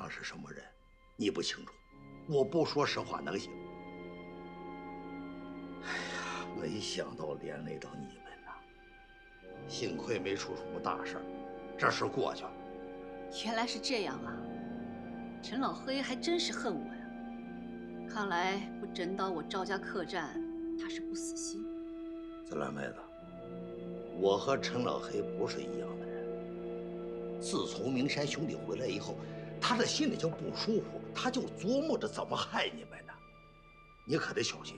强是什么人，你不清楚。我不说实话能行？哎呀，没想到连累到你们呐！幸亏没出什么大事儿，这事过去了。原来是这样啊！陈老黑还真是恨我呀！看来不整倒我赵家客栈，他是不死心。紫兰妹子，我和陈老黑不是一样的人。自从明山兄弟回来以后，他的心里就不舒服，他就琢磨着怎么害你们呢。你可得小心。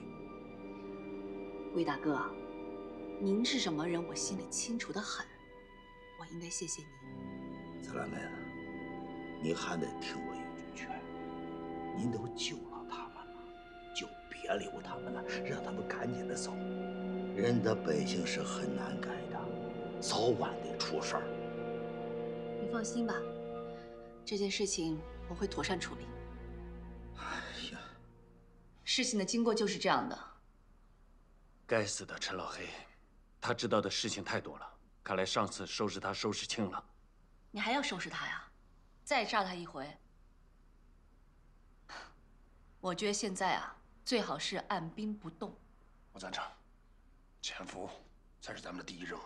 魏大哥，您是什么人，我心里清楚的很。我应该谢谢您。紫兰妹子，你还得听我一句劝：您都救了他们了，就别留他们了，让他们赶紧的走。人的本性是很难改的，早晚得出事儿。你放心吧，这件事情我会妥善处理。哎呀，事情的经过就是这样的。该死的陈老黑，他知道的事情太多了。看来上次收拾他收拾轻了。你还要收拾他呀？再炸他一回？我觉得现在啊，最好是按兵不动。我赞成。潜伏才是咱们的第一任务。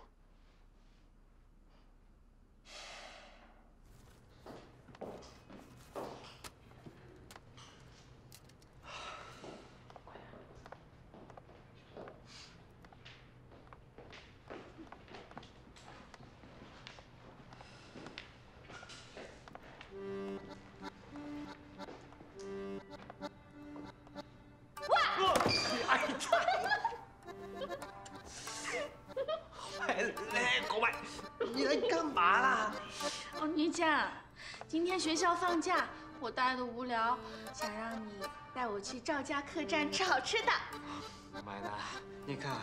放假，我待的无聊，想让你带我去赵家客栈吃好吃的。妈的，你看，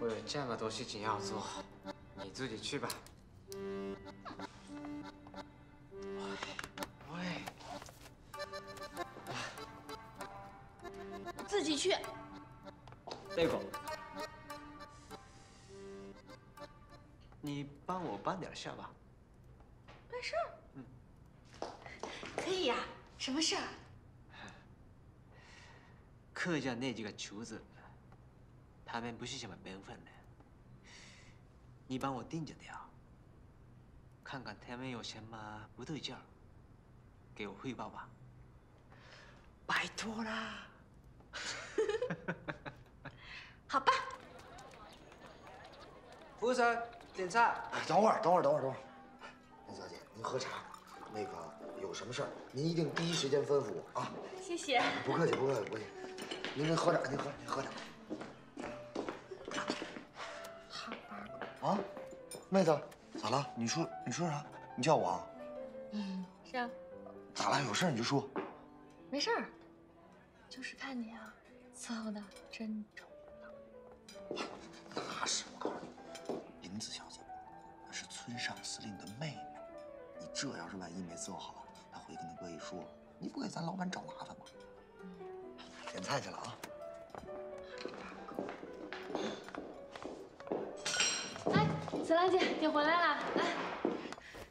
我有这么多事情要做，你自己去吧。客家那几个厨子，他们不是什么本分的，你帮我盯着点，看看他们有什么不对劲儿，给我汇报吧。拜托啦！好吧。服务生，点菜。等会儿，等会儿，等会儿，等会儿。林小姐，您喝茶。那个有什么事儿，您一定第一时间吩咐我啊！谢谢，不客气，不客气，不客气。您您喝点，您喝，您喝点。好吧。啊，妹子，咋了？你说，你说啥？你叫我啊？嗯，是啊。咋了？有事你就说。没事儿，就是看你啊，伺候的真周到。那是，我告诉你，林子小姐，那是村上司令的妹妹。你这要是万一没伺候好，他回去跟他哥一说，你不给咱老板找麻烦吗？点菜去了啊！哎，紫兰姐，你回来了！哎，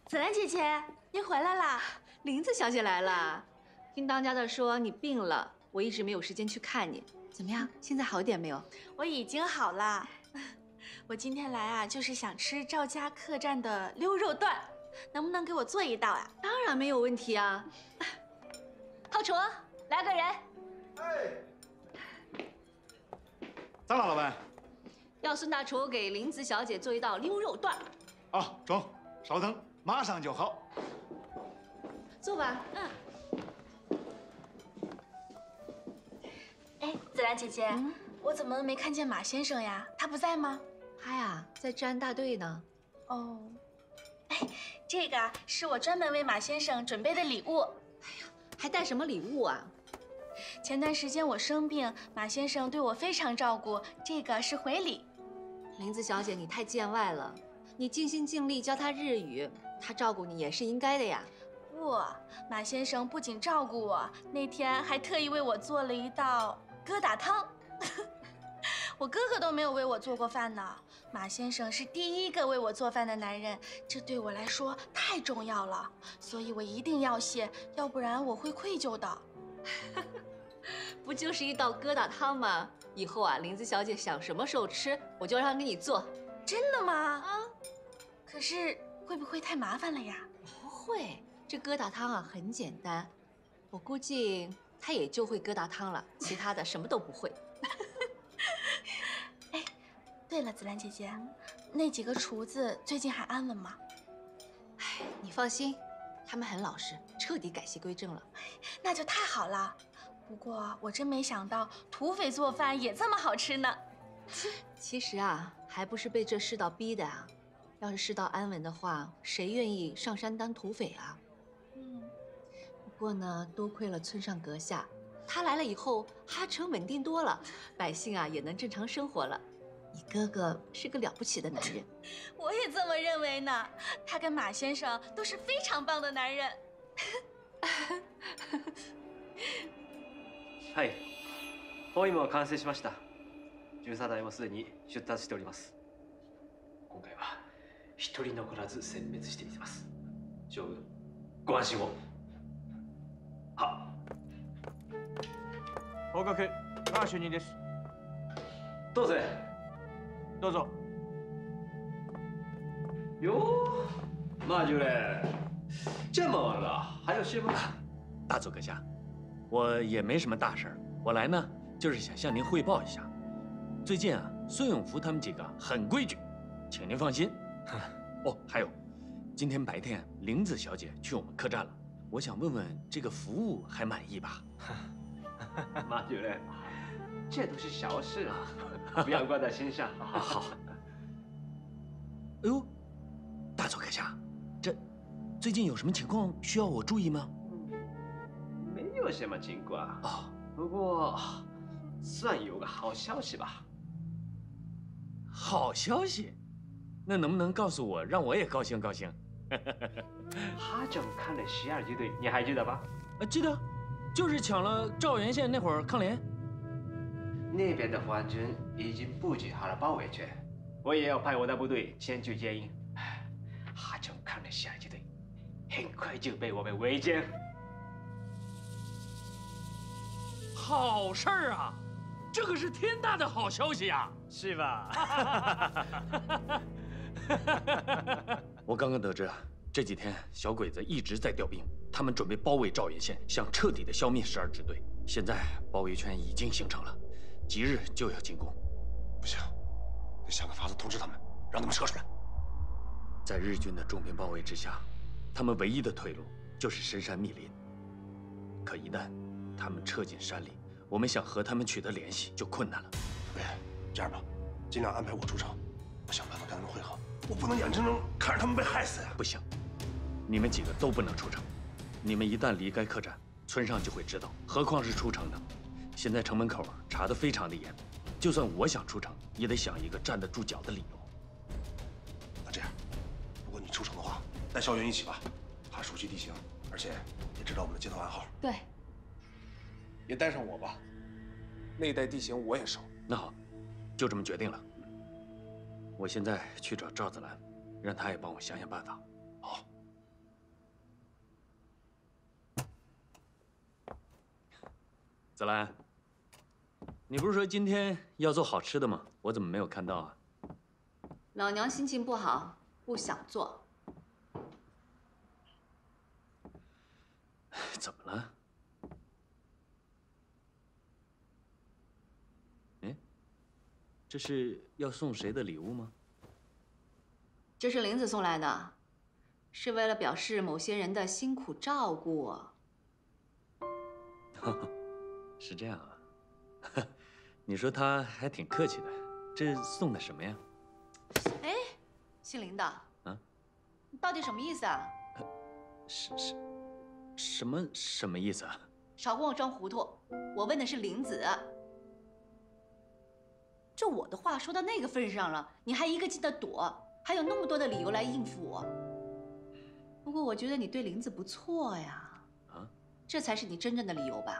紫兰姐姐，您回来了。林子小姐来了，听当家的说你病了，我一直没有时间去看你。怎么样？现在好点没有？我已经好了。我今天来啊，就是想吃赵家客栈的溜肉段。能不能给我做一道啊？当然没有问题啊！后厨来个人。哎，咋了，老板？要孙大厨给林子小姐做一道溜肉段。哦，中，稍等，马上就好。坐吧。嗯。哎，子兰姐姐，我怎么没看见马先生呀？他不在吗？他呀，在治安大队呢。哦。哎，这个是我专门为马先生准备的礼物。哎呀，还带什么礼物啊？前段时间我生病，马先生对我非常照顾，这个是回礼。林子小姐，你太见外了。你尽心尽力教他日语，他照顾你也是应该的呀。不，马先生不仅照顾我，那天还特意为我做了一道疙瘩汤。我哥哥都没有为我做过饭呢。马先生是第一个为我做饭的男人，这对我来说太重要了，所以我一定要谢，要不然我会愧疚的。不就是一道疙瘩汤吗？以后啊，林子小姐想什么时候吃，我就让她给你做。真的吗？啊，可是会不会太麻烦了呀？不会，这疙瘩汤啊很简单，我估计她也就会疙瘩汤了，其他的什么都不会。哎，对了，紫兰姐姐，那几个厨子最近还安稳吗？哎，你放心，他们很老实，彻底改邪归正了。那就太好了。不过我真没想到土匪做饭也这么好吃呢。其实啊，还不是被这世道逼的啊。要是世道安稳的话，谁愿意上山当土匪啊？嗯。不过呢，多亏了村上阁下，他来了以后，哈城稳定多了，百姓啊也能正常生活了。你哥哥是个了不起的男人，我也这么认为呢。他跟马先生都是非常棒的男人。はい、包囲網は完成しました。巡査隊もすでに出立しております。今回は一人残らず殲滅してみせます。将軍、ご安心を。は報告、我が主任です。どうぞ。どうぞ。哟，马主任，这么晚了还有事吗？大佐阁下。我也没什么大事儿，我来呢就是想向您汇报一下，最近啊，孙永福他们几个很规矩，请您放心。哦，还有，今天白天玲子小姐去我们客栈了，我想问问这个服务还满意吧？马主任，这都是小事啊，不要挂在心上。好。哎呦，大佐阁下，这最近有什么情况需要我注意吗？有什么情况哦？不过算有个好消息吧。好消息？那能不能告诉我，让我也高兴高兴？哈中抗联十二支队，你还记得吧？啊，记得，就是抢了赵源县那会儿抗联。那边的皇军已经布置好了包围圈，我也要派我的部队前去接应。哈中抗联十二支队很快就被我们围歼。好事儿啊，这可是天大的好消息啊，是吧？我刚刚得知啊，这几天小鬼子一直在调兵，他们准备包围赵源县，想彻底的消灭十二支队。现在包围圈已经形成了，即日就要进攻。不行，得想个法子通知他们，让他们撤出来。在日军的重兵包围之下，他们唯一的退路就是深山密林。可一旦他们撤进山里，我们想和他们取得联系就困难了。喂，这样吧，尽量安排我出城，我想办法跟他们会合。我不能眼睁睁看着他们被害死呀！不行，你们几个都不能出城。你们一旦离开客栈，村上就会知道，何况是出城呢。现在城门口查得非常的严，就算我想出城，也得想一个站得住脚的理由。那这样，如果你出城的话，带校园一起吧，他熟悉地形，而且也知道我们的接头暗号。对。也带上我吧，那一带地形我也熟。那好，就这么决定了。我现在去找赵子兰，让她也帮我想想办法。好。子兰，你不是说今天要做好吃的吗？我怎么没有看到啊？老娘心情不好，不想做。怎么了？这是要送谁的礼物吗？这是林子送来的，是为了表示某些人的辛苦照顾。是这样啊，你说他还挺客气的。这送的什么呀？哎，姓林的，嗯，你到底什么意思啊？什什，什么什么意思啊？少跟我装糊涂，我问的是林子。这我的话说到那个份上了，你还一个劲的躲，还有那么多的理由来应付我。不过我觉得你对林子不错呀，啊，这才是你真正的理由吧？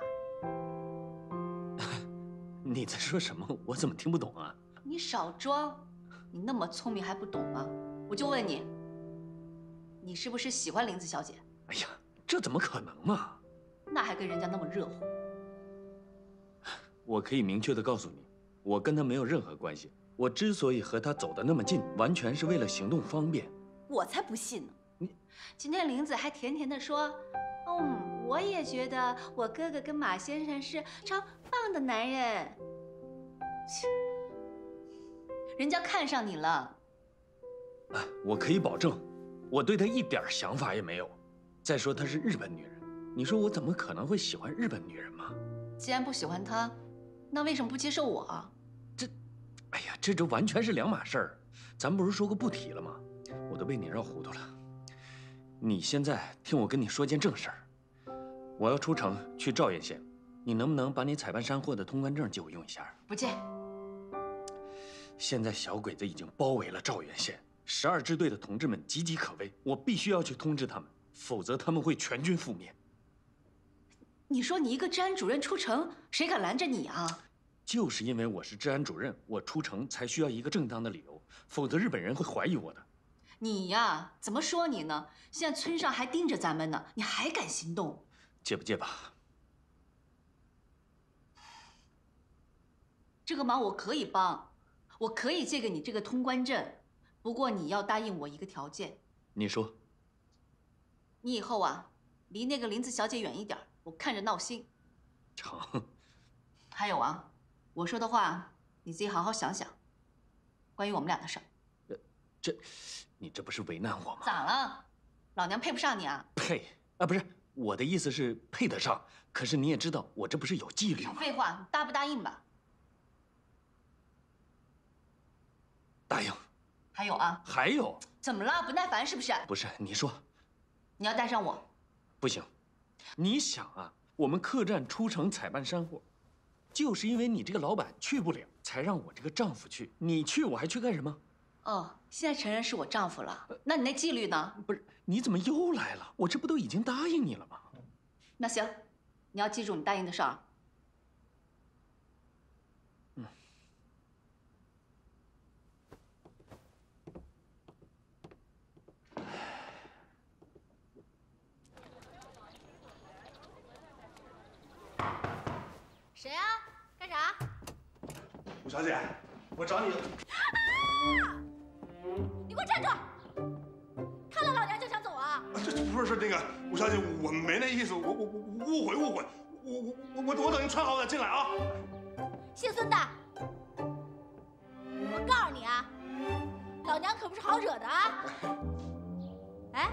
你在说什么？我怎么听不懂啊？你少装，你那么聪明还不懂吗？我就问你，你是不是喜欢林子小姐？哎呀，这怎么可能嘛！那还跟人家那么热乎？我可以明确的告诉你，我跟他没有任何关系。我之所以和他走得那么近，完全是为了行动方便。我才不信呢！你今天玲子还甜甜的说，嗯，我也觉得我哥哥跟马先生是超棒的男人。切，人家看上你了。哎，我可以保证，我对她一点想法也没有。再说她是日本女人，你说我怎么可能会喜欢日本女人嘛？既然不喜欢她，那为什么不接受我？这，哎呀，这这完全是两码事儿。咱不是说过不提了吗？我都被你绕糊涂了。你现在听我跟你说件正事儿，我要出城去赵源县，你能不能把你采办山货的通关证借我用一下？不借。现在小鬼子已经包围了赵源县，十二支队的同志们岌岌可危，我必须要去通知他们，否则他们会全军覆灭。你说你一个治安主任出城，谁敢拦着你啊？就是因为我是治安主任，我出城才需要一个正当的理由，否则日本人会怀疑我的。你呀，怎么说你呢？现在村上还盯着咱们呢，你还敢行动？借不借吧？这个忙我可以帮，我可以借给你这个通关证，不过你要答应我一个条件。你说。你以后啊，离那个林子小姐远一点，我看着闹心。成。还有啊，我说的话你自己好好想想，关于我们俩的事儿。呃，这。你这不是为难我吗？咋了？老娘配不上你啊？配啊，不是我的意思是配得上。可是你也知道，我这不是有纪律吗？废话，你答不答应吧？答应。还有啊？还有？怎么了？不耐烦是不是？不是，你说。你要带上我。不行。你想啊，我们客栈出城采办山货，就是因为你这个老板去不了，才让我这个丈夫去。你去，我还去干什么？哦，现在承认是我丈夫了，那你那纪律呢？不是，你怎么又来了？我这不都已经答应你了吗？那行，你要记住你答应的事儿。嗯。谁啊？干啥？吴小姐，我找你。啊你给我站住！看到老娘就想走啊？这不是那个吴小姐，我没那意思，我我我误会误会，我我我我等您穿好再进来啊。姓孙的，我告诉你啊，老娘可不是好惹的啊！哎，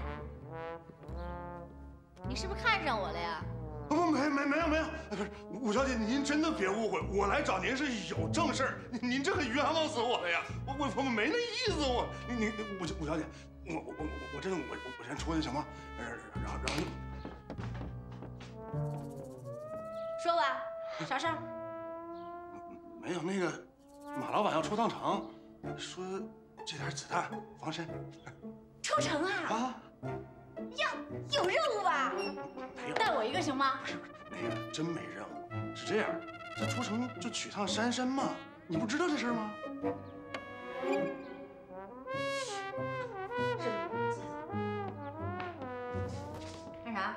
你是不是看上我了呀？不不没没没有没有，不是武小姐，您真的别误会，我来找您是有正事儿，您这可冤枉死我了呀！我我我没那意思，我您您吴吴小姐，我我我我真的我我先出去行吗？然然后然后说吧，啥事儿？没有那个马老板要出趟城，说借点子弹防身。出城啊？啊。呀，有任务吧？没有带我一个行吗？不是不是，那个真没任务。是这样，这出城就取趟山参嘛，你不知道这事儿吗？干啥？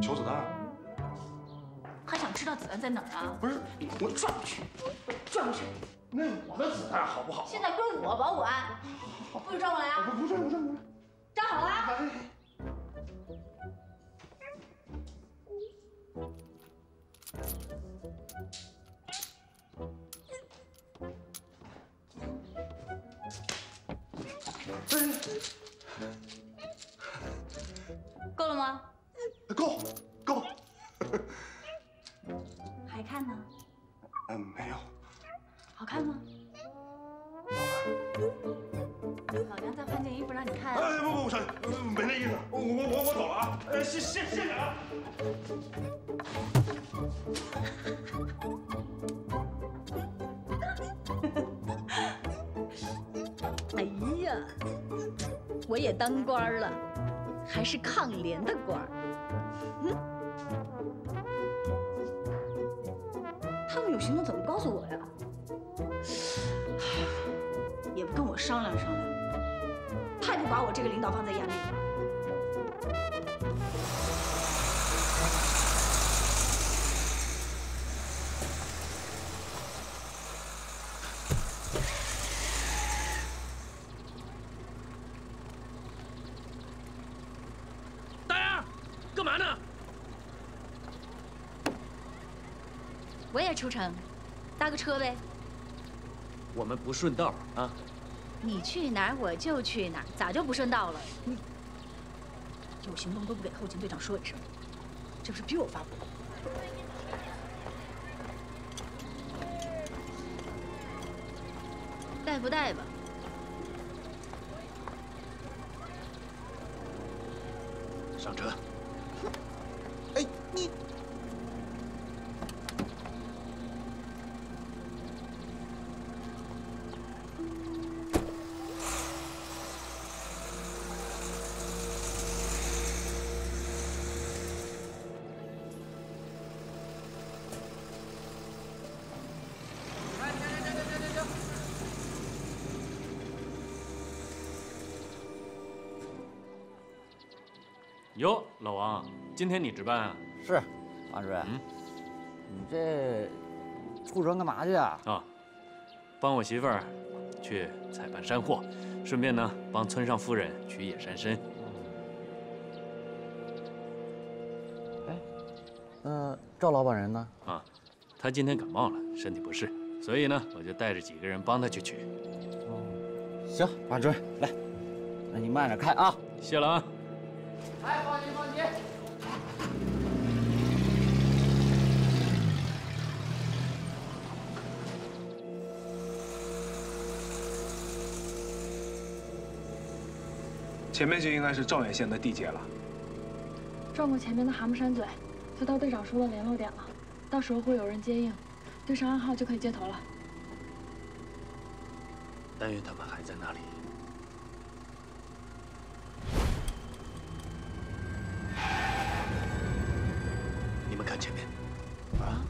求子弹。还想知道子弹在哪儿啊？不是，我转过去，转过去。那我的子弹好不好？现在归我保管。不许转过来啊！不转不转不转。站好了够了吗？够，够。还看呢？嗯，没有。好看吗？老娘再换件衣服让你看。哎，不不，我小姐，没那意思。我我我我走了啊！谢谢谢谢啊！也当官了，还是抗联的官。嗯，他们有行动怎么不告诉我呀？也不跟我。商量商量。太不把我这个领导放在眼里了。大丫，干嘛呢？我也出城，搭个车呗。我们不顺道啊。你去哪儿我就去哪儿，咋就不顺道了？你有行动都不给后勤队长说一声，这不是逼我发火？带不带吧？今天你值班啊？是，马主任。嗯，你这出城干嘛去啊？啊，帮我媳妇儿去采办山货，顺便呢帮村上夫人取野山参。哎，那赵老板人呢？啊，他今天感冒了，身体不适，所以呢我就带着几个人帮他去取。哦，行，马主任，来，那你慢点开啊。谢了啊。哎，前面就应该是赵远县的地界了。转过前面的蛤蟆山嘴，就到队长说的联络点了，到时候会有人接应，对上暗号就可以接头了。但愿他们还在那里。你们看前面，啊，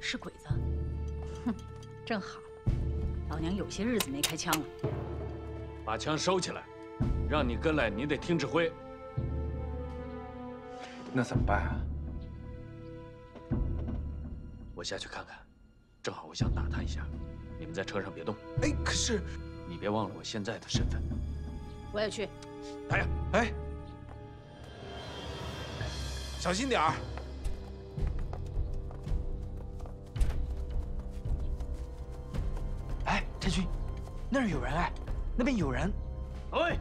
是鬼子。哼，正好，老娘有些日子没开枪了。把枪收起来，让你跟来，你得听指挥。那怎么办啊？我下去看看，正好我想打探一下。你们在车上别动。哎，可是你别忘了我现在的身份。我也去。哎呀，哎，小心点儿。哎，太君，那儿有人哎，那边有人。喂，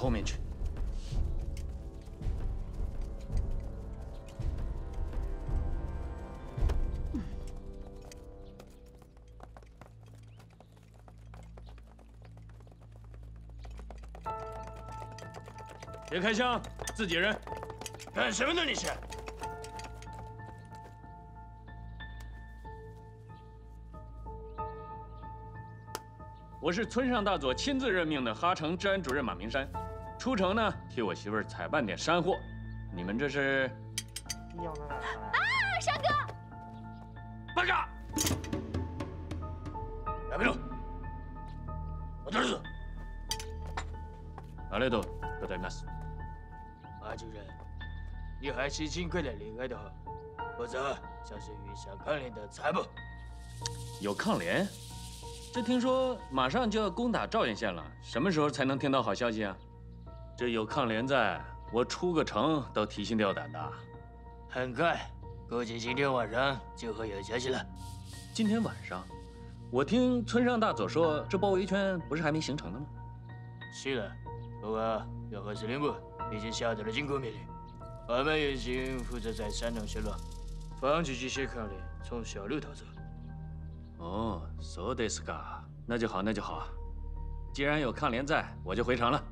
后面去。别开枪，自己人。干什么呢？你是？我是村上大佐亲自任命的哈城治安主任马明山，出城呢替我媳妇儿采办点山货。你们这是？啊，山哥！报告。やめろ。渡るぞ。ありがとうございます。马主任，你还是尽快的离开的好，否则像是遇上抗联的残暴。有抗联？这听说马上就要攻打赵源县了，什么时候才能听到好消息啊？ 这有抗联在，我出个城都提心吊胆的。很快，估计今天晚上就会有消息了。今天晚上，我听村上大佐说，这包围圈不是还没形成呢吗？是的，不过有和司令部已经下达了进攻命令，我们已经负责在山洞巡逻，防止这些抗联从小路逃走。哦，so this ga，那就好，那就好。既然有抗联在，我就回城了。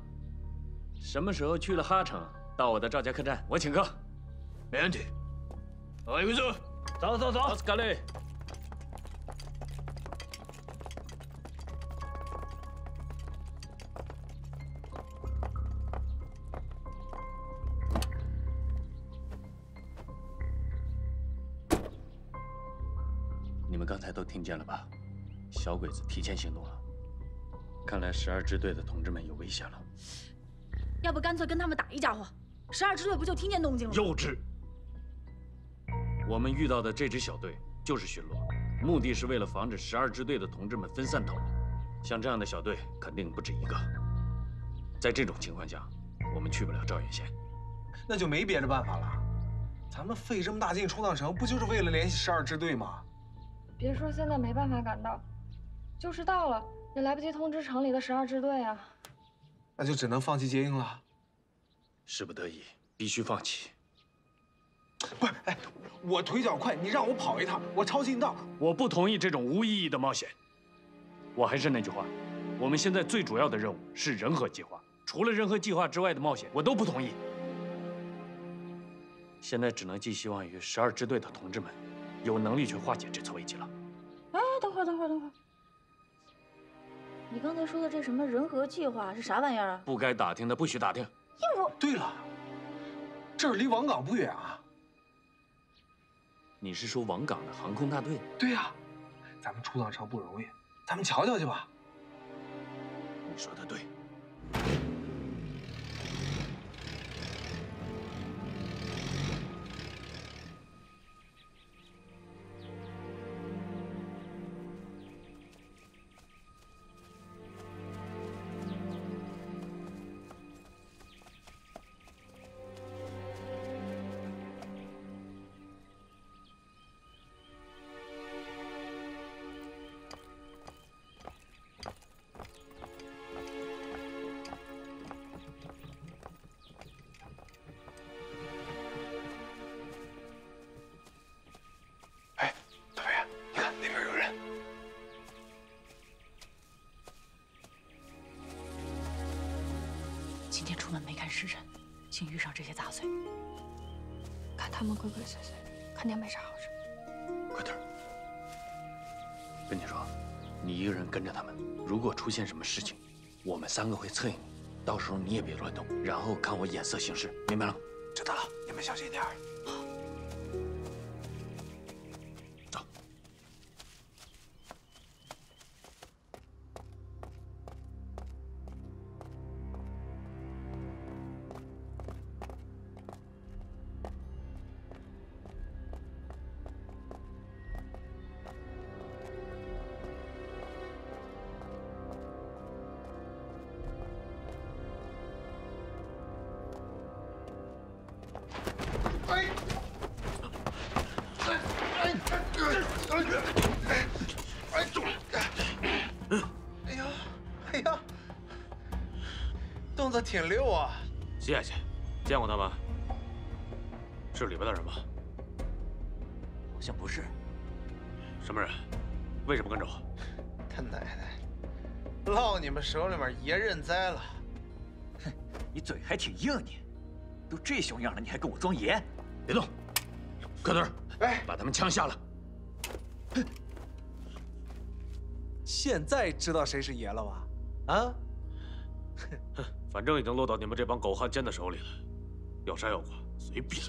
什么时候去了哈城？到我的赵家客栈我请客。没问题。走走走。你们刚才都听见了吧？小鬼子提前行动了。看来十二支队的同志们有危险了。要不干脆跟他们打一家伙？十二支队不就听见动静了？幼稚！我们遇到的这支小队就是巡逻，目的是为了防止十二支队的同志们分散逃跑。像这样的小队肯定不止一个。在这种情况下，我们去不了赵源县，那就没别的办法了。咱们费这么大劲冲趟城，不就是为了联系十二支队吗？别说现在没办法赶到，就是到了也来不及通知城里的十二支队啊。那就只能放弃接应了。事不得已，必须放弃。不是，哎，我腿脚快，你让我跑一趟，我抄近道。我不同意这种无意义的冒险。我还是那句话，我们现在最主要的任务是人和计划，除了人和计划之外的冒险，我都不同意。现在只能寄希望于十二支队的同志们，有能力去化解这次危机了。哎，等会儿，等会儿，等会儿。你刚才说的这什么人和计划是啥玩意儿啊？不该打听的不许打听。我对了，这儿离王岗不远啊。你是说王岗的航空大队？对呀，咱们出趟城不容易，咱们瞧瞧去吧。你说的对。没看时辰，竟遇上这些杂碎。看他们鬼鬼祟祟，肯定没啥好事。快点！跟你说，你一个人跟着他们，如果出现什么事情，我们三个会策应你。到时候你也别乱动，然后看我眼色行事，明白了？知道了，你们小心点儿。挺溜啊！谢谢，见过他吗？是里边的人吗？好像不是。什么人？为什么跟着我？他奶奶，落你们手里面爷认栽了。哼，你嘴还挺硬你，都这熊样了，你还跟我装爷？别动，快点儿！哎，把他们枪下了。现在知道谁是爷了吧？啊？哼，反正已经落到你们这帮狗汉奸的手里了，要杀要剐随便。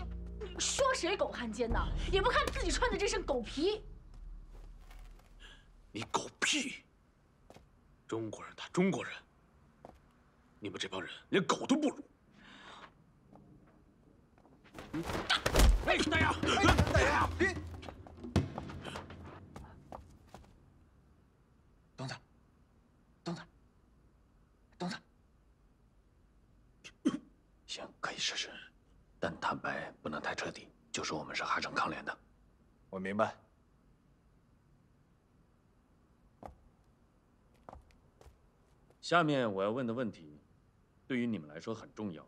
说谁狗汉奸呢？也不看自己穿的这身狗皮。你狗屁！中国人打中国人，你们这帮人连狗都不如。哎，大爷！大爷，别！等等，等等，等等。行，可以试试，但坦白不能太彻底，就说我们是哈城抗联的。我明白。下面我要问的问题，对于你们来说很重要，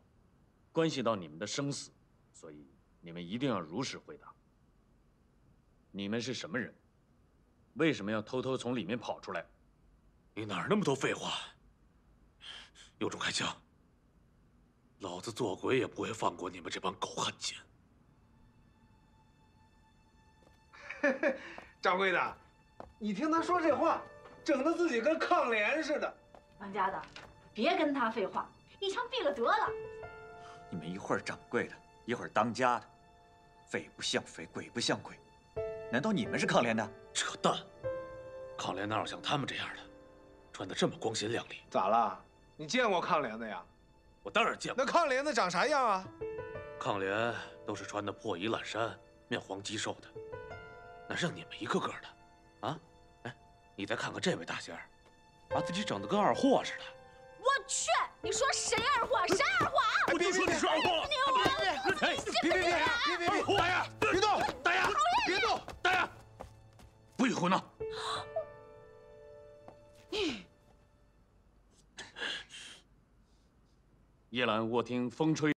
关系到你们的生死，所以你们一定要如实回答。你们是什么人？为什么要偷偷从里面跑出来？你哪儿那么多废话？有种开枪！老子做鬼也不会放过你们这帮狗汉奸！嘿嘿，掌柜的，你听他说这话，整的自己跟抗联似的。王家的，别跟他废话，一枪毙了得了。你们一会儿掌柜的，一会儿当家的，匪不像匪，鬼不像鬼，难道你们是抗联的？扯淡！抗联哪有像他们这样的，穿的这么光鲜亮丽？咋了？你见过抗联的呀？我当然见过。那抗联的长啥样啊？抗联都是穿的破衣烂衫、面黄肌瘦的，哪像你们一个个的，啊？哎，你再看看这位大仙儿，把自己整得跟二货似的。我去，你说谁二货？谁二货啊？我就说你是二货！你我哎，别别别别别别！大爷，别动！大爷，别动！大爷，不许胡闹！夜阑卧听风吹。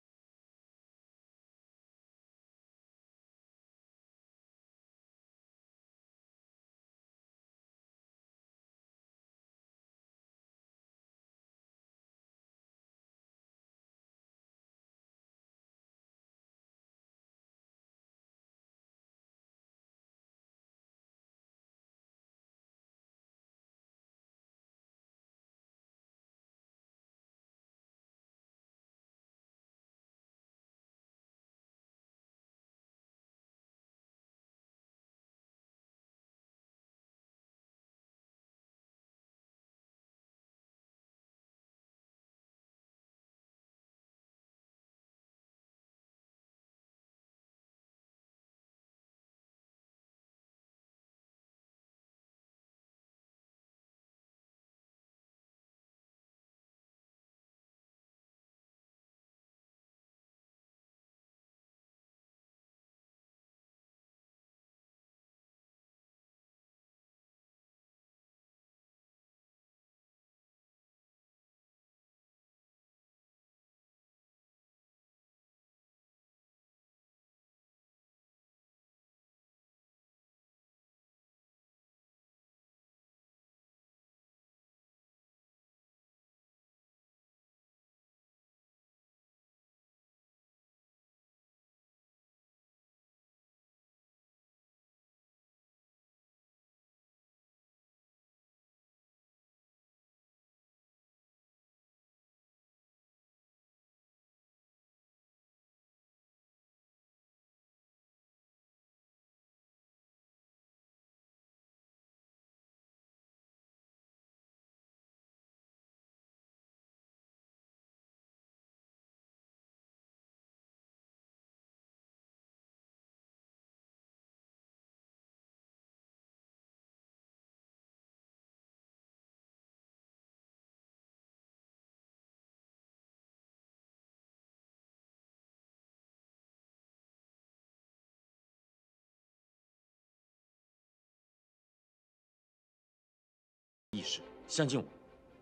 识，相信我，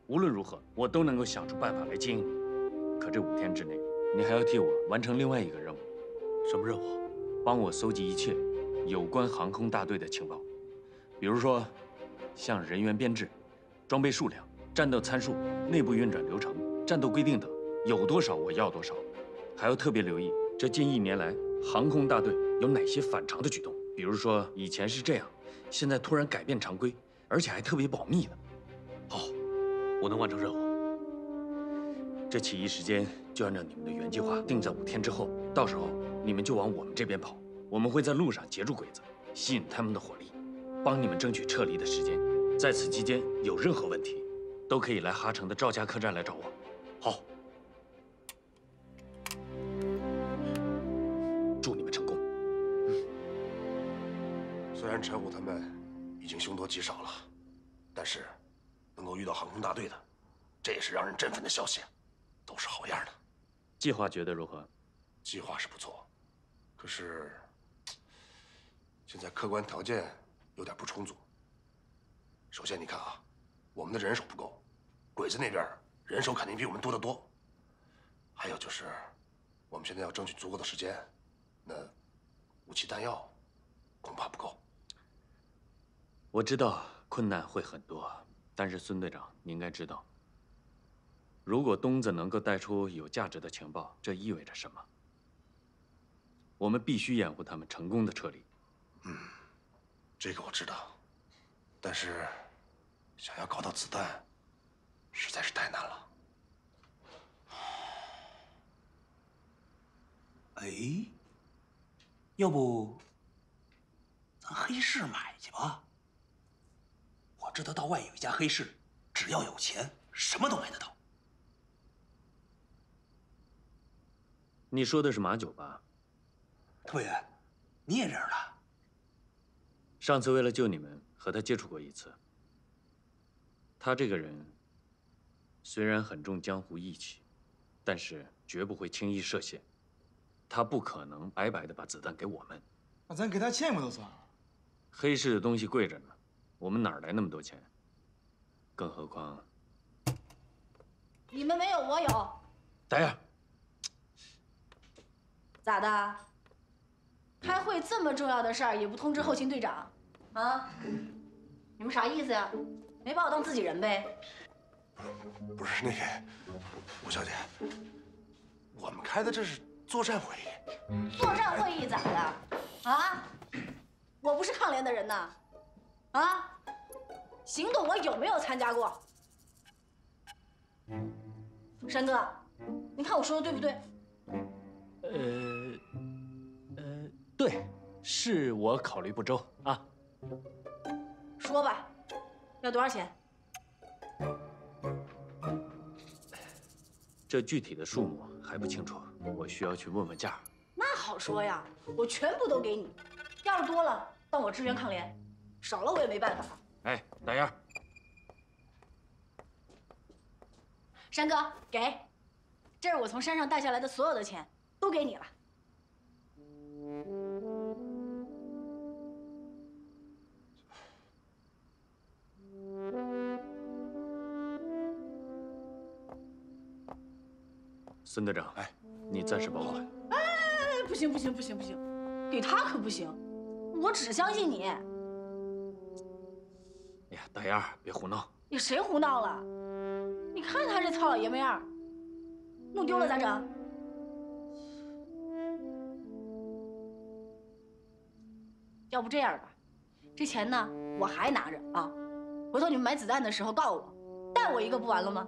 无论如何，我都能够想出办法来接应你。可这五天之内，你还要替我完成另外一个任务。什么任务？帮我搜集一切有关航空大队的情报，比如说，像人员编制、装备数量、战斗参数、内部运转流程、战斗规定等，有多少我要多少。还要特别留意这近一年来航空大队有哪些反常的举动，比如说以前是这样，现在突然改变常规，而且还特别保密的。好，我能完成任务。这起义时间就按照你们的原计划定在五天之后，到时候你们就往我们这边跑，我们会在路上截住鬼子，吸引他们的火力，帮你们争取撤离的时间。在此期间有任何问题，都可以来哈城的赵家客栈来找我。好，祝你们成功。虽然陈虎他们已经凶多吉少了，但是够遇到航空大队的，这也是让人振奋的消息，都是好样的。计划觉得如何？计划是不错，可是现在客观条件有点不充足。首先，你看啊，我们的人手不够，鬼子那边人手肯定比我们多得多。还有就是，我们现在要争取足够的时间，那武器弹药恐怕不够。我知道困难会很多，但是孙队长，你应该知道，如果东子能够带出有价值的情报，这意味着什么？我们必须掩护他们成功的撤离。嗯，这个我知道，但是想要搞到子弹，实在是太难了。哎，要不咱黑市买去吧？我知道道外有一家黑市，只要有钱，什么都买得到。你说的是马九吧？委员，你也认识他？上次为了救你们，和他接触过一次。他这个人虽然很重江湖义气，但是绝不会轻易涉险。他不可能白白的把子弹给我们。那咱给他钱不就算了？黑市的东西贵着呢，我们哪来那么多钱？更何况……你们没有，我有。大样。咋的？开会这么重要的事儿也不通知后勤队长，啊？你们啥意思呀？没把我当自己人呗？不是那个，吴小姐，我们开的这是作战会议。作战会议咋的？啊？我不是抗联的人呐，啊？行动我有没有参加过？山哥，你看我说的对不对？呃，呃，对，是我考虑不周啊。说吧，要多少钱？这具体的数目还不清楚，我需要去问问价。那好说呀，我全部都给你。要是多了，当我支援抗联；少了，我也没办法。哎，大燕，山哥，给，这是我从山上带下来的所有的钱。都给你了。孙队长，哎，你暂时保管。哎，不行不行不行不行，给他可不行，我只相信你。哎呀，大燕，别胡闹。你谁胡闹了？你看他这糙老爷们样，弄丢了咋整？要不这样吧，这钱呢我还拿着啊，回头你们买子弹的时候告我，带我一个不完了吗？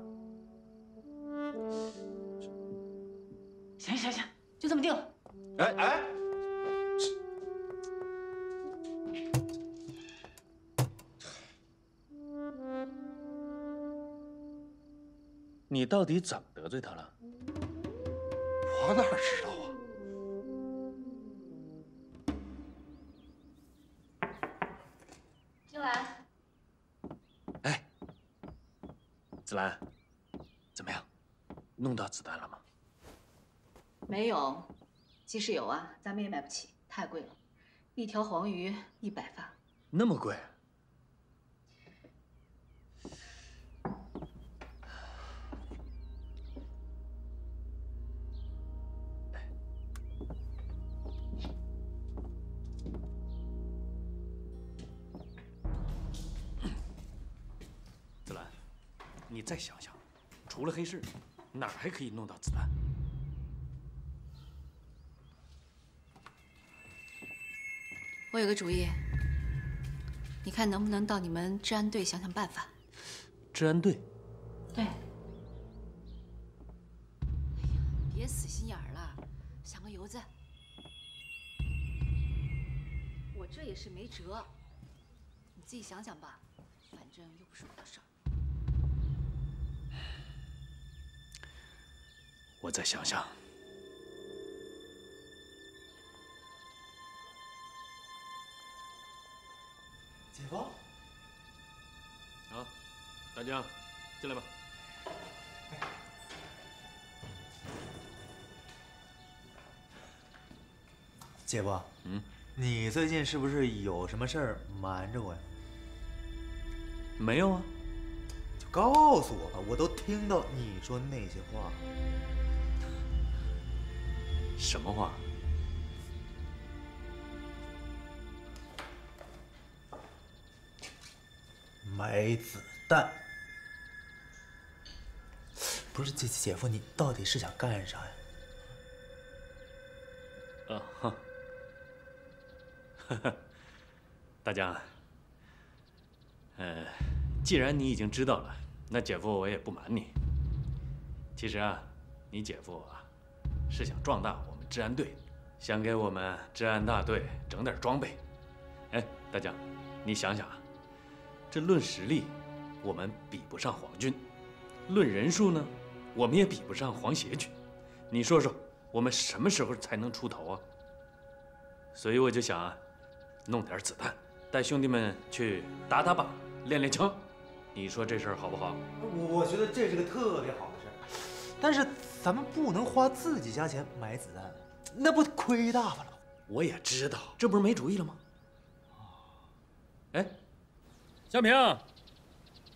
行行行，就这么定了。哎哎，你到底怎么得罪他了？我哪知道啊？进来。哎子兰，怎么样？弄到子弹了吗？没有，即使有啊，咱们也买不起，太贵了。一条黄鱼一百发，那么贵？你再想想，除了黑市，哪儿还可以弄到子弹？我有个主意，你看能不能到你们治安队想想办法？治安队？对。哎呀，别死心眼儿了，想个由子。我这也是没辙，你自己想想吧，反正又不是我再想想。姐夫，啊，大江，进来吧。姐夫，嗯，你最近是不是有什么事儿瞒着我呀？没有啊。就告诉我吧，我都听到你说那些话。什么话？买子弹？不是姐姐夫，你到底是想干啥呀？啊哈，哈哈，大江，呃，既然你已经知道了。那姐夫，我也不瞒你。其实啊，你姐夫啊，是想壮大我们治安队，想给我们治安大队整点装备。哎，大江，你想想啊，这论实力，我们比不上皇军；论人数呢，我们也比不上皇协军。你说说，我们什么时候才能出头啊？所以我就想啊，弄点子弹，带兄弟们去打打靶，练练枪。你说这事儿好不好？我觉得这是个特别好的事儿，但是咱们不能花自己家钱买子弹，那不亏大发了？我也知道，这不是没主意了吗？哎，向平，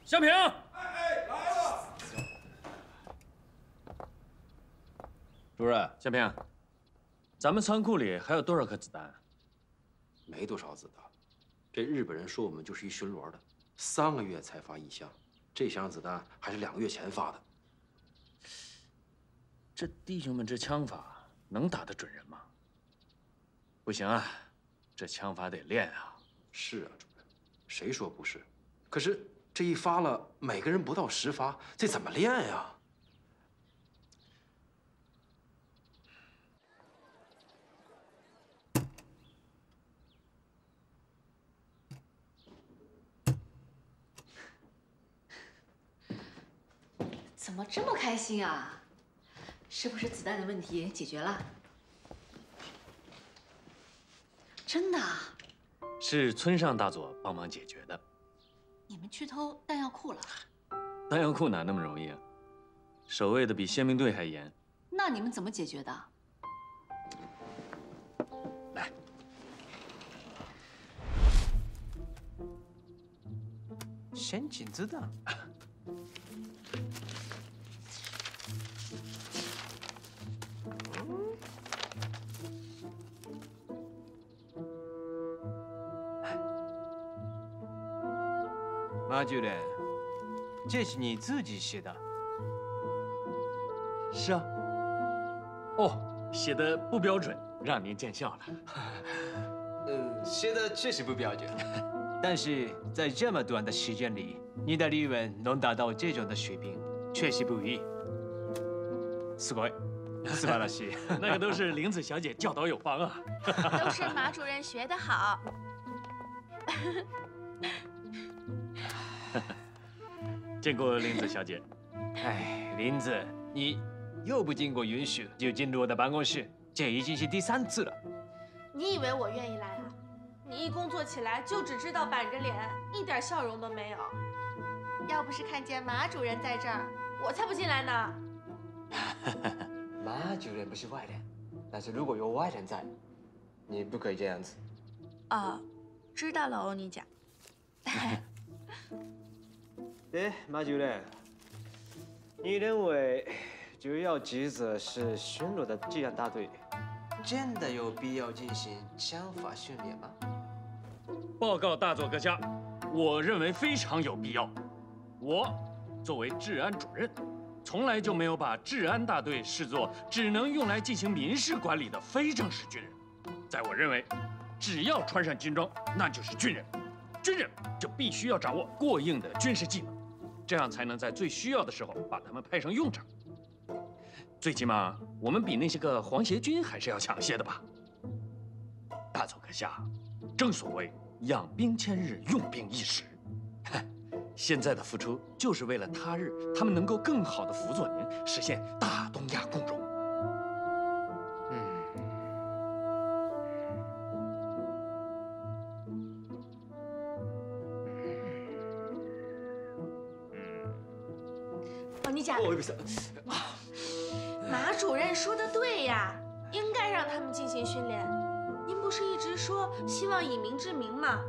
向平，哎，来了。主任，向平，咱们仓库里还有多少颗子弹？没多少子弹，这日本人说我们就是一巡逻的。三个月才发一箱，这箱子弹还是两个月前发的。这弟兄们这枪法能打得准人吗？不行啊，这枪法得练啊。是啊，主任，谁说不是？可是这一发了，每个人不到十发，这怎么练呀？怎么这么开心啊？是不是子弹的问题解决了？真的？是村上大佐帮忙解决的。你们去偷弹药库了？弹药库哪那么容易啊？守卫的比宪兵队还严。那你们怎么解决的？来，先进子弹。马主任，这是你自己写的？是啊。哦，写的不标准，让您见笑了。呃，写的确实不标准，但是在这么短的时间里，你的理论能达到这种的水平，确实不易。すごい，斯巴拉西。那个都是玲子小姐教导有方啊。都是马主任学的好。 见过林子小姐。哎，林子，你又不经过允许就进入我的办公室，这已经是第三次了。你以为我愿意来啊？你一工作起来就只知道板着脸，一点笑容都没有。要不是看见马主任在这儿，我才不进来呢。马主任不是外人，但是如果有外人在，你不可以这样子。哦，知道了，欧尼酱。哎，马主任，你认为主要职责是巡逻的治安大队，真的有必要进行枪法训练吗？报告大佐阁下，我认为非常有必要。我作为治安主任，从来就没有把治安大队视作只能用来进行民事管理的非正式军人。在我认为，只要穿上军装，那就是军人。军人就必须要掌握过硬的军事技能，这样才能在最需要的时候把他们派上用场。最起码，我们比那些个皇协军还是要强些的吧？大佐阁下，正所谓养兵千日，用兵一时。现在的付出就是为了他日他们能够更好的辅佐您，实现大东亚共荣。欧尼酱，马主任说的对呀，应该让他们进行训练。您不是一直说希望以民治民吗？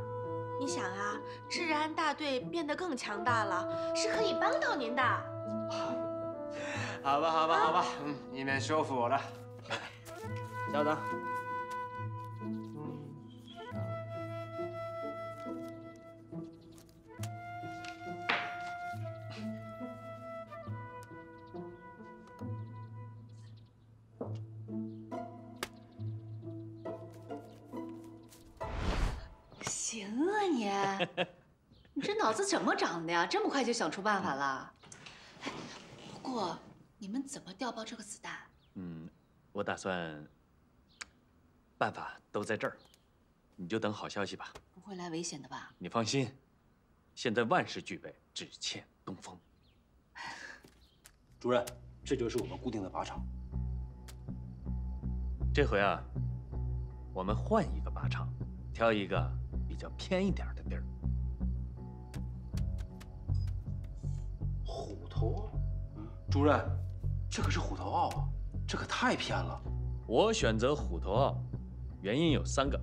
你想啊，治安大队变得更强大了，是可以帮到您的。好吧，好吧，好吧，嗯，你们说服我了。稍等。你，你这脑子怎么长的呀？这么快就想出办法了？哎，不过你们怎么调包这个子弹？嗯，我打算，办法都在这儿，你就等好消息吧。不会来危险的吧？你放心，现在万事俱备，只欠东风。主任，这就是我们固定的靶场。这回啊，我们换一个靶场，挑一个比较偏一点的地儿。虎头坳，主任，这可是虎头坳啊，这可太偏了。我选择虎头坳，原因有三个。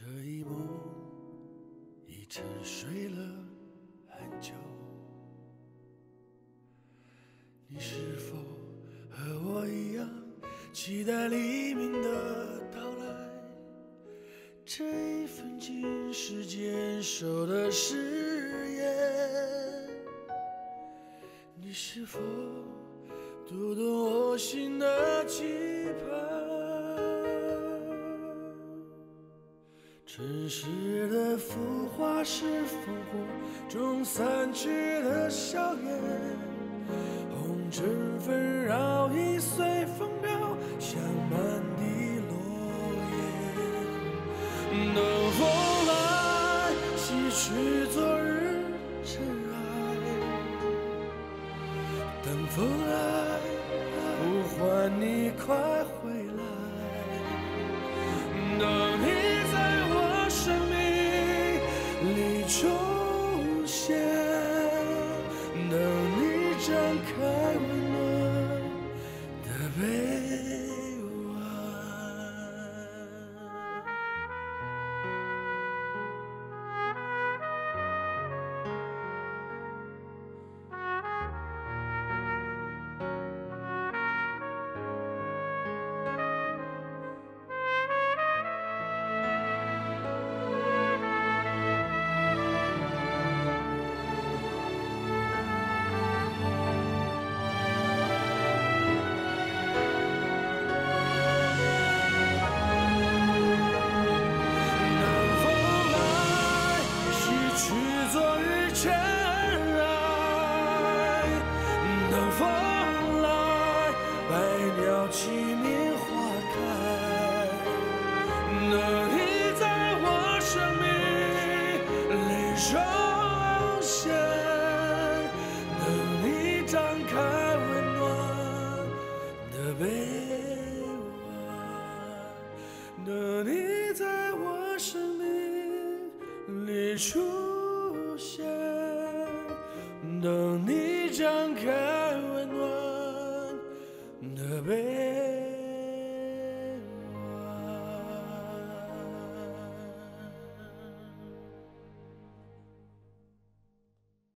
这一梦已沉睡了很久，你是否和我一样期待黎明的到来？这一份今世坚守的誓言，你是否读懂我心的期盼？中散去的硝烟，红尘纷扰已随风飘，像满地落叶。等风来，洗去昨日尘埃；等风来，呼唤你快